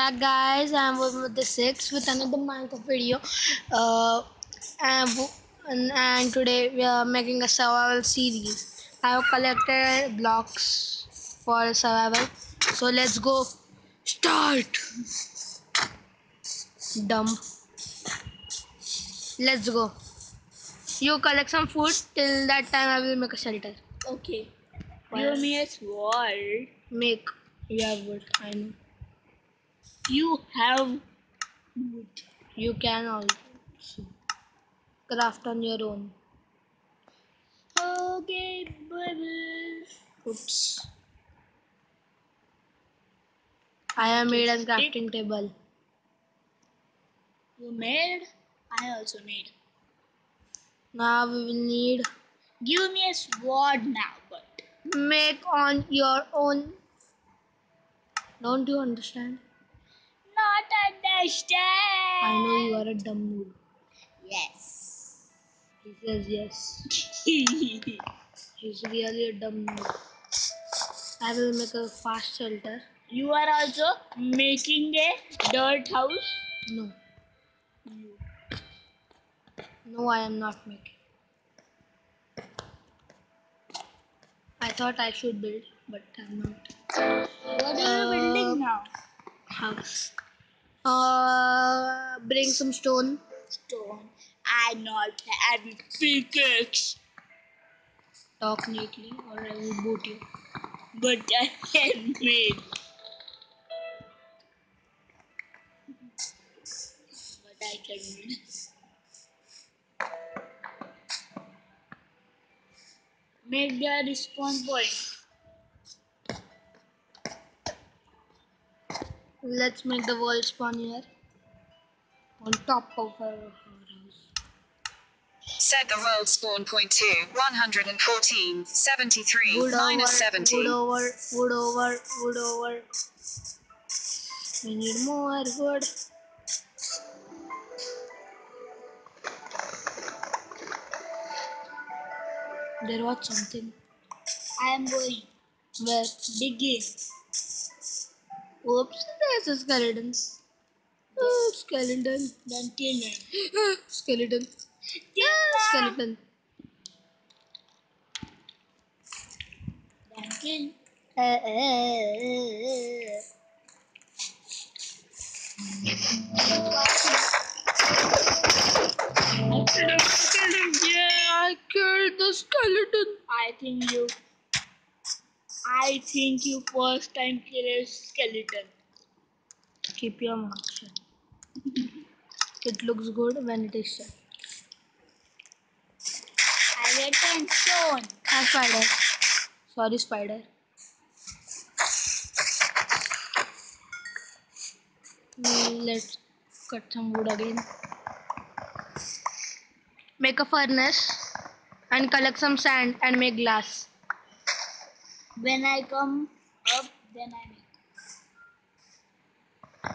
Hi guys, I'm with the six with another Minecraft video. Uh, and, and and today we are making a survival series. I have collected blocks for survival. So let's go. Start. Dump. Let's go. You collect some food. Till that time, I will make a shelter. Okay. Give me a sword. Make. You have wood. I know. You have wood. You can also craft on your own. Okay, baby. Oops. I have made a crafting table. You made? I also made. Now we will need Give me a sword now, but make on your own. Don't you understand? Not understand. I know you are a dumb noob. Yes. He says yes. He's really a dumb noob. I will make a fast shelter. you are also making a dirt house. No. No, I am not making. I thought I should build, but I'm not. What are you uh, building now? House. Uh, bring some stone. Stone. I not have pickaxe, Talk neatly, or I will boot you. but I can made. But I can made. Make the respawn point. Let's make the world spawn here. On top of our house. Set the world spawn point to 114, 73, Wood over, minus 70. wood over, wood over, wood over. We need more wood. There was something. I am going. Where? Digging. Oops, there's a skeleton. Oh, skeleton. Then kill him. skeleton. Skeleton. Then kill. Uh, uh, uh, I killed him. skeleton. Yeah, I killed the skeleton. I think you. I think you first time kill a skeleton. Keep your mouth shut. It looks good when it is shut. I get ten stone. Ah, spider. Sorry, spider. Let's cut some wood again. Make a furnace and collect some sand and make glass. When I come up, then I make.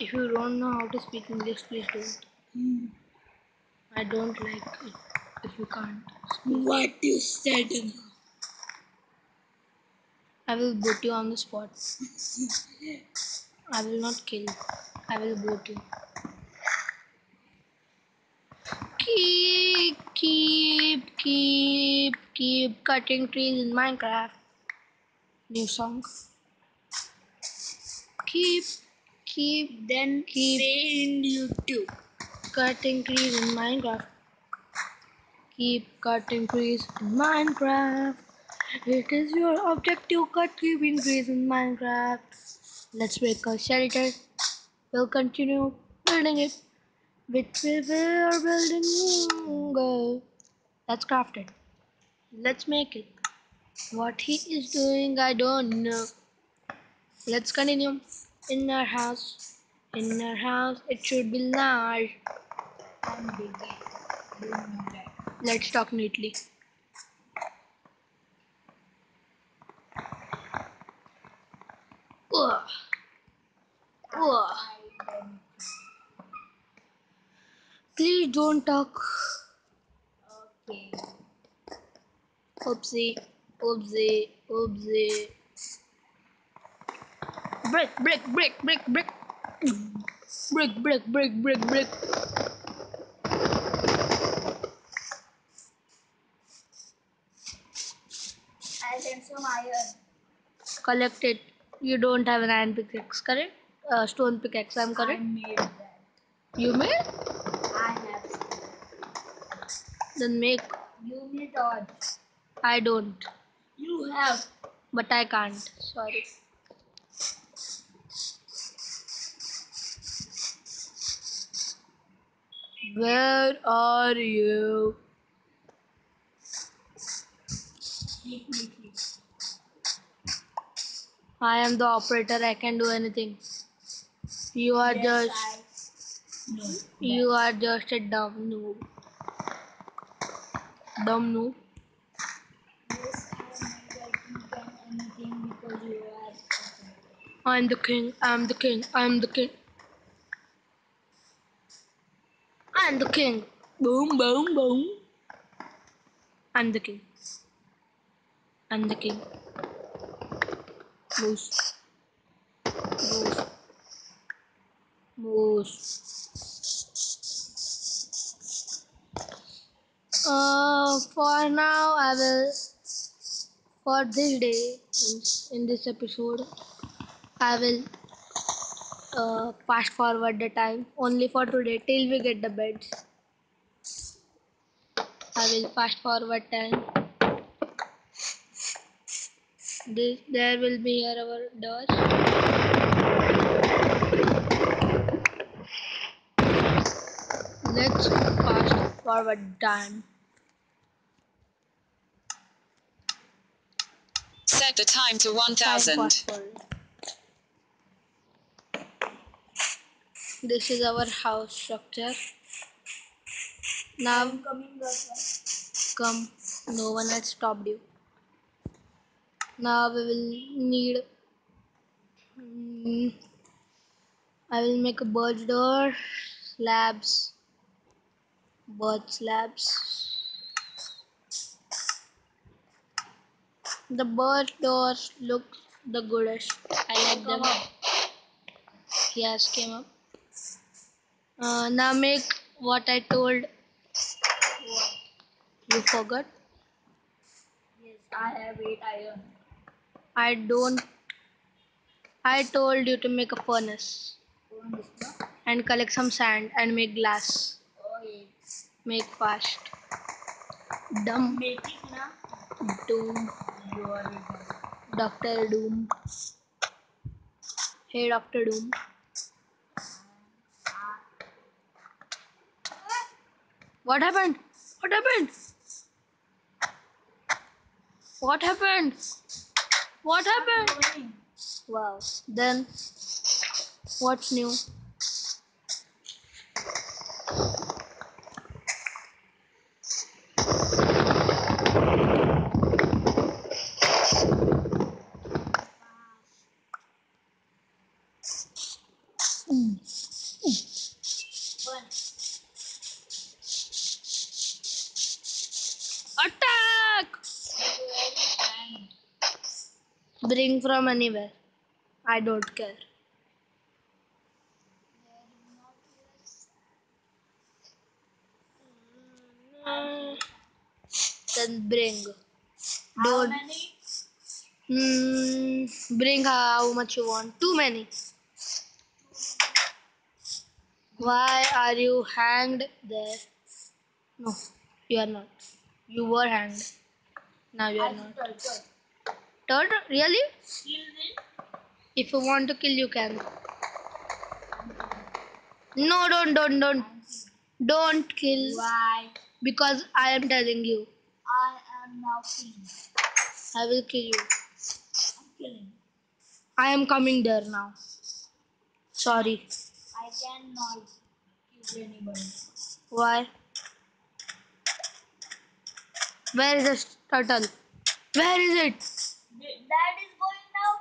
If you don't know how to speak English, please don't. I don't like it if you can't. What you said? I will boot you on the spot. I will not kill. I will boot you. Keep, keep, keep, keep cutting trees in Minecraft. New song. Keep, keep Then Keep- in YouTube. cutting trees in Minecraft. Keep cutting trees in Minecraft. It is your objective cut keeping trees in Minecraft. Let's make a shelter. We'll continue building it. Which way we are building go. Let's craft it. Let's make it. What he is doing, I don't know. Let's continue. In our house. In our house, it should be large. Know that. Let's talk neatly. Ugh. Ugh. Please don't talk. Okay. Oopsie. Oopsie. Oopsie. Brick, brick, brick, brick, brick. Brick, brick, brick, brick, brick. I sent some iron. Collect it. You don't have an iron pickaxe, correct? Uh, stone pickaxe, I'm I correct. made that. You may? I have. Then make. You need dodge. I don't. You have. But I can't. Sorry. Where are you? I am the operator. I can do anything. You are Yes, just. Know. You are just a dumb noob. Dumb noob. Yes, I know that you anything because you. I'm the king. I'm the king. I'm the king. I'm the king. Boom, boom, boom. I'm the king. I'm the king. Moose. Moose. Moose. Uh, for now, I will. For this day, in- this episode, I will uh, fast forward the time only for today till we get the beds. I will fast forward time. This there will be here our doors. Let's fast forward time. Set the time to 1000. This is our house structure. Now I'm coming up. come no one has stopped you now we will need mm, i will make a birch door slabs birch slabs the birch doors look the goodest i like them yes came up uh, now make what i told you forgot Yes, I have eight iron. I don't. I told you to make a furnace on and collect some sand and make glass. Oh, yes. Make fast. Dumb. Make it now. Doom. Doctor Doom. Hey, Doctor Doom. What happened? What happened? What happened? What happened? Wow. Then, what's new? One. Attack! Bring from anywhere. I don't care. Then bring. Don't. many? Hmm, bring how much you want. Too many. Why are you hanged there? No, you are not. You were hanged. Now you are not. Turtle. Really? If you want to kill, you can. No, don't, don't, don't. Don't kill. Why? Because I am telling you. I am now king. I will kill you. I'm killing. I am coming there now. Sorry. I cannot kill anybody. Why? Where is the turtle? Where is it? Th- That is going now.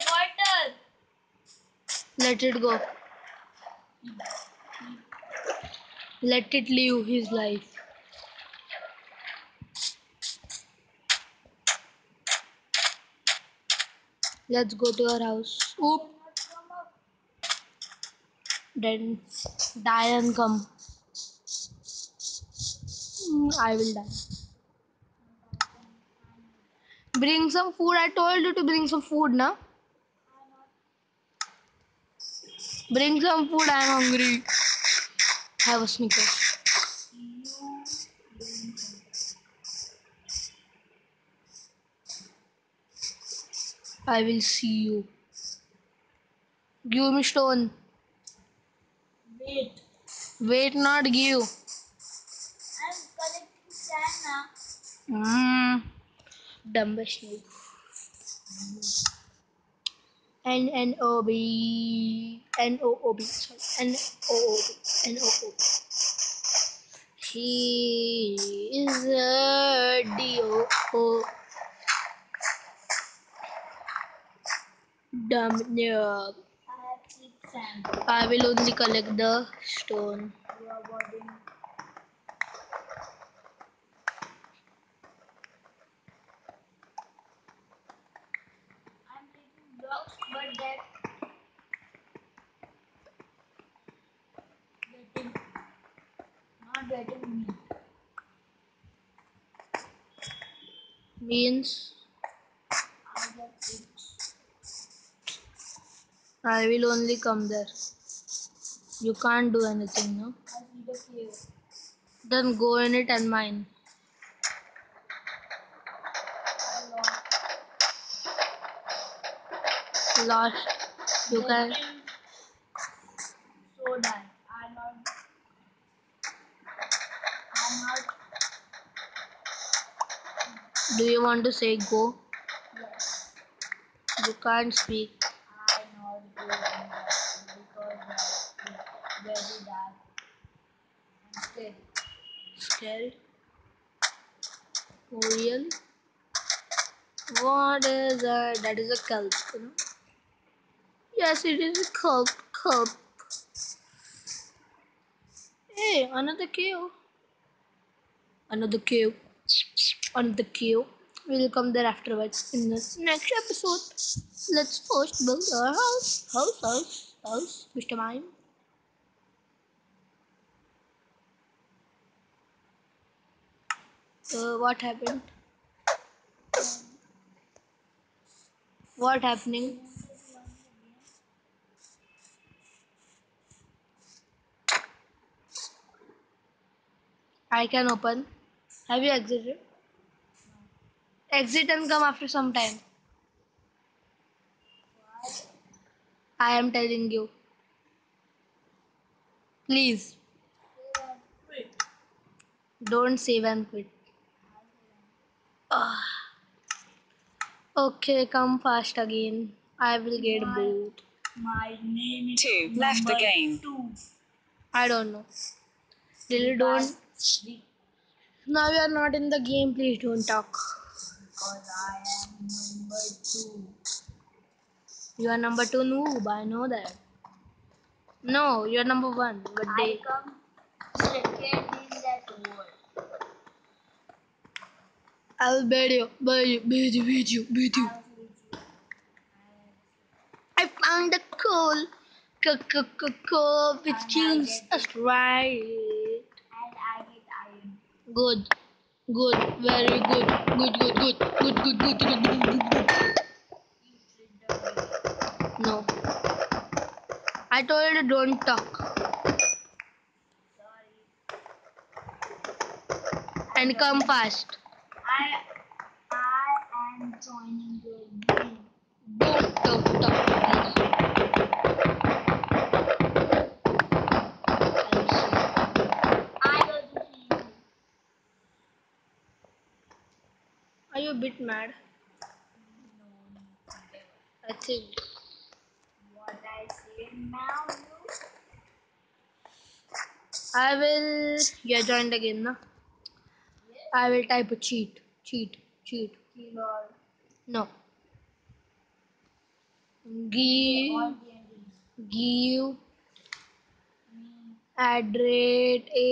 Water. Let it go. Let it live his life. Let's go to our house. Oop. Then die and come. Mm, I will die. Bring some food. I told you to bring some food, na? Bring some food. I am hungry. Have a Snickers. I will see you. Give me stone. Wait. Wait, not give. I'm collecting sand now. Mm. Move. N N O B N O O B sorry N O O B N O O B. He is a D O O. Dumb sand. I will only collect the stone. You are boarding. I'm taking blocks, but that getting me. Means I will only come there. You can't do anything, no? Then go in it and mine. Lost. You can. Do you want to say go? Yes. You can't speak. I'm not that because that's very dark and scary. Scary. Real. What is that? That is a kelp. You know? Yes, it is a kelp. Kelp. Hey, another cave. Another cave. Another queue. We'll come there afterwards in the next episode. Let's first build our house. House, house, house, Mr. Mime. Uh, what happened? What happening? I can open. Have you exited? Exit and come after some time. I am telling you. Please Wait. don't save and quit. Ah. Okay, come fast again. I will get Why? bored. My name is Two. Left the game. Two. I don't know. Really don't. Now you are not in the game. Please don't talk. Because I am number two. You are number two noob. I know that. No, you are number one. But I they. come second in that world. I'll bet you. Bet you. Bet you. Bet you. Bet you. I was with you. I found a coal. Coal which I tunes get us right. Good. Good. Very good. Good, good, good. Good, good, good, good, good, good, good. No. I told you don't talk. And come fast. Bit mad? I think. What I now? I will. You joined again, na? Yes. I will type a cheat. Cheat. Cheat. Kill. No. Give. Give. Me. Address a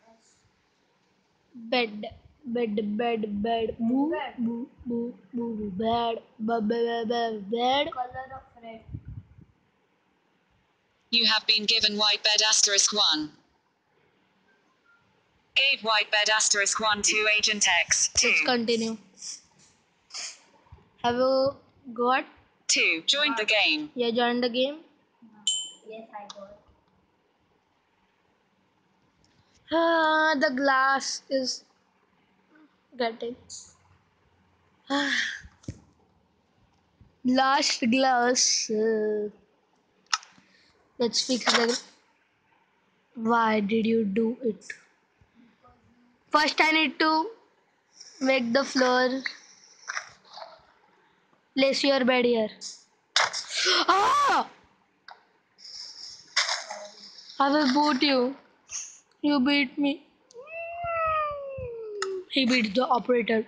Yes. bed. Bed. Bed. Bed. Boo. Boo. Boo. Boo. Boo. Bed. Bed. Bed. Bed. Bed. Color of red. You have been given white bed asterisk 1. Gave white bed asterisk 1 to Agent X. 2. Let's continue. Have you got? 2. Joined the game. You joined the game? Yes, I got. Ah, the glass is Ah. Last glass. Uh, let's fix the. Why did you do it? First, I need to make the floor. Place your bed here. Ah! I will boot you. You beat me. He beats the operator.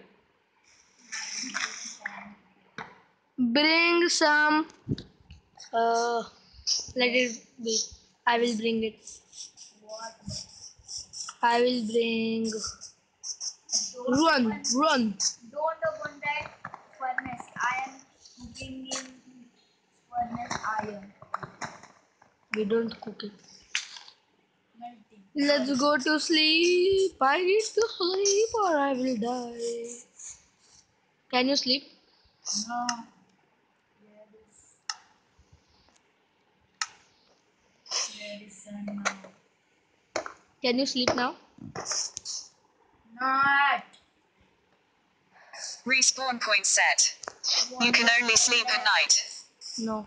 Bring some. Uh, let it be. I will bring it. I will bring. Run, run. Don't open that furnace. I am cooking in furnace iron. We don't cook it. Let's go to sleep. I need to sleep or I will die. Can you sleep? No. Where is Where is sun now? Can you sleep now? Not. Respawn point set. You can only sleep at night. No.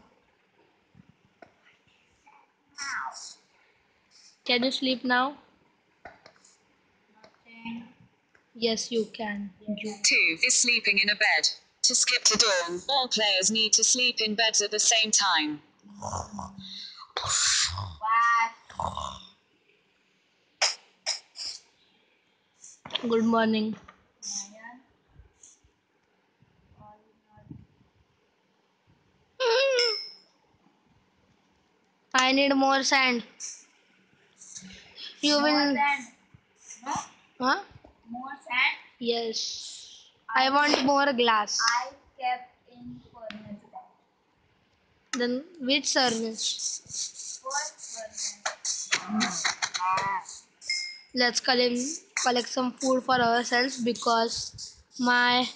Now. Can you sleep now? Nothing. Yes, you can. You. 2 is sleeping in a bed. To skip to dawn, all players need to sleep in beds at the same time. What? Good morning. Iron. All not. I need more sand. You will. No. Huh? More sand. Yes. I want more glass. I kept in furnace. Then which service? First furnace. Let's collect collect some food for ourselves because my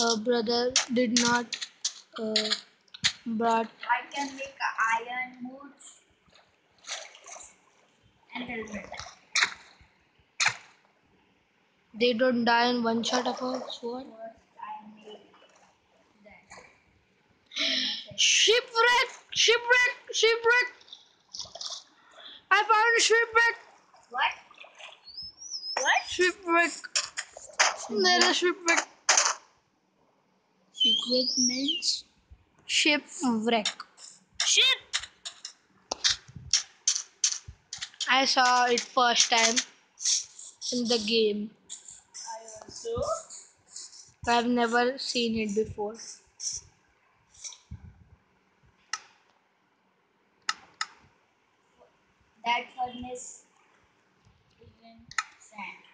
uh, brother did not uh, brought. I can make iron boots and helmet. They don't die in one shot of a sword. Shipwreck! Shipwreck! Shipwreck! I found a shipwreck! What? What? Shipwreck! There's a shipwreck. Secret means Shipwreck. ship. I saw it first time in the game. I also. I've never seen it before. That furnace is in sand.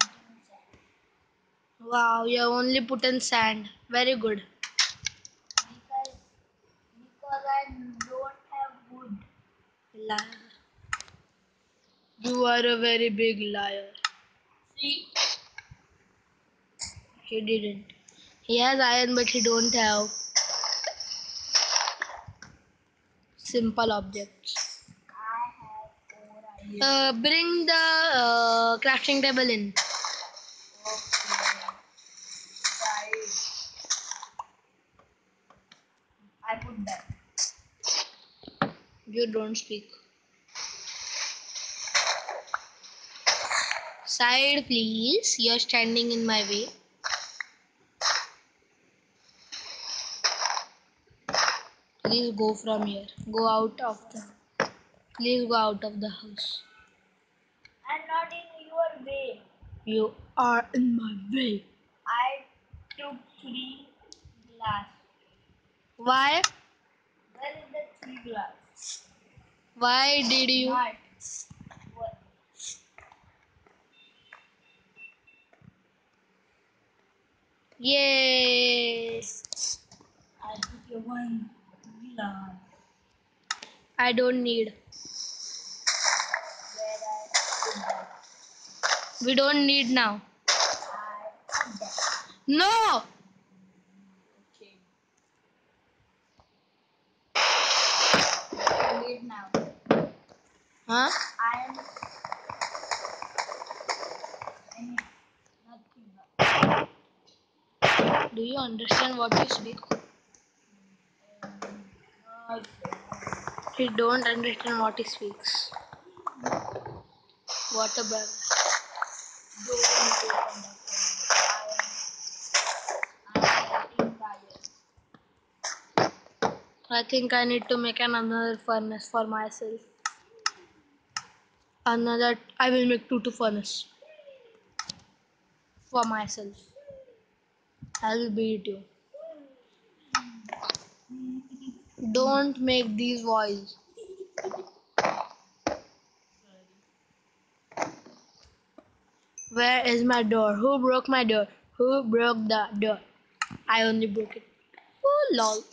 sand. Wow, you have only put in sand. Very good. Because because I don't have wood. Liar. You are a very big liar. See? He didn't. He has iron, but he don't have simple objects. I have four ideas. Uh, bring the uh, crafting table in. Okay. I put that. You don't speak. Side, please. You're standing in my way. Please go from here. Go out of the. Please go out of the house. I'm not in your way. You are in my way. I took three glass. Why? Where is the three glass? Why did you? Not. What? Yay! I took a one. I don't need. Where I. We don't need now. I. No! Okay. I need now. Huh? I am. Any, nothing. Do you understand what you speak? Nothing. He don't understand what he speaks. What a brother. Don't open that phone. I am. I am getting tired. I think I need to make another furnace for myself. Another, I will make two to furnace for myself. I will beat you. Don't make these voice. Where is my door? Who broke my door? Who broke the door? I only broke it. Oh lol.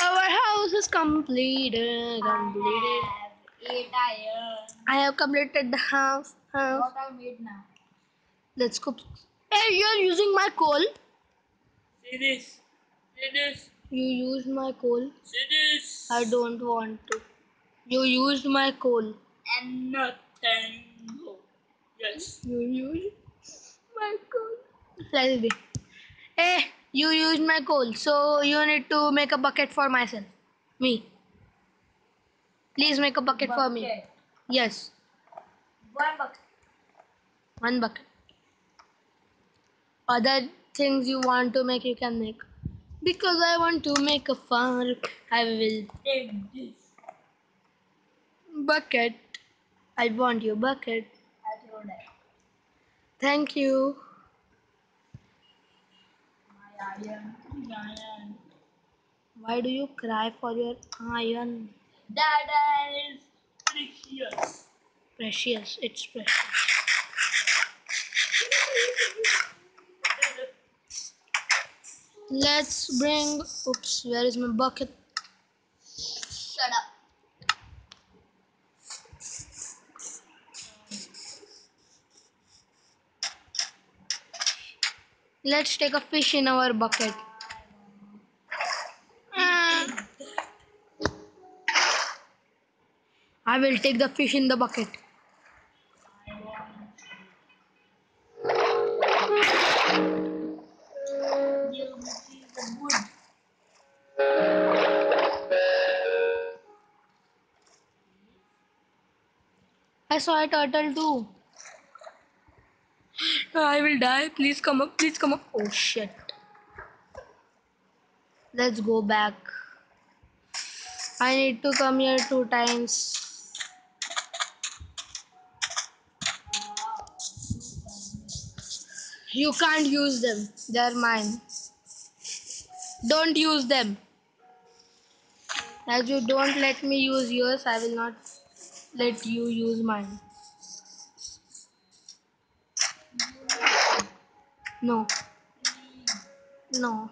Our house is completed. Completed. I have eight iron. I have completed the house. house. What I made now? Let's go. Hey, you're using my coal. See this. See this. You used my coal. See this. I don't want to. You used my coal. And nothing. Yes. You used my coal. Let's be. Hey, you used my coal, so you need to make a bucket for myself. Me. Please make a bucket, for me. Yes, One bucket. one bucket. Other things you want to make, you can make. Because I want to make a farm, I will Take this. bucket. I want your bucket. Thank you. Why do you cry for your iron? That is precious. Precious, it's precious. Let's bring. Oops, where is my bucket? Shut up. Let's take a fish in our bucket. Mm. I will take the fish in the bucket. Saw a turtle too. Uh, I will die. Please come up. Please come up. Oh shit. Let's go back. I need to come here two times. You can't use them. They're mine. Don't use them. As you don't let me use yours, I will not let you use mine. No. No.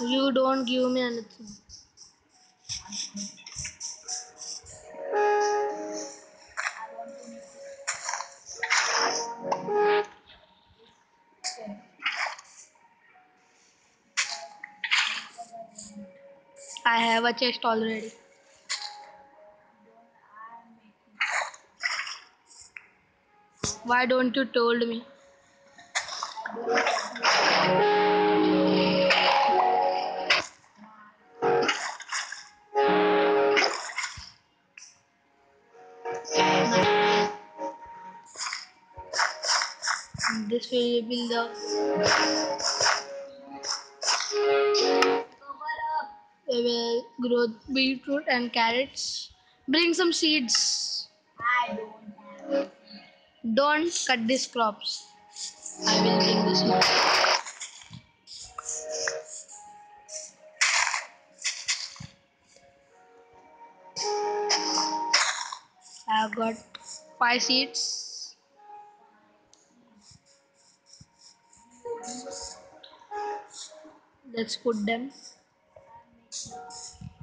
You don't give me anything. I have a chest already. Why don't you told me? This will be the we will grow beetroot and carrots. Bring some seeds. Don't cut these crops. I will bring this one. I have got five seeds. Let's put them.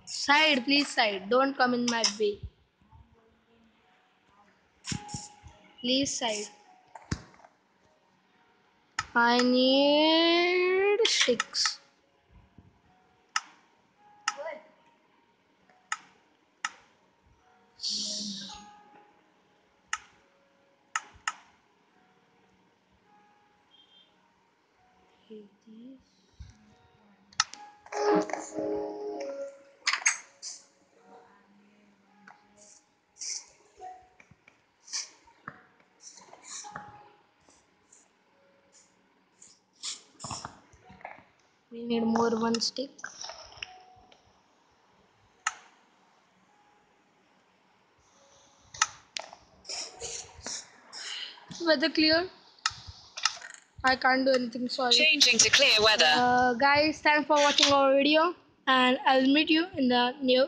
Side, please side. Don't come in my way. Please side. I need six. Good. Need more one stick. Weather clear. I can't do anything. Sorry. Changing to clear weather. Uh, guys, thanks for watching our video, and I'll meet you in the new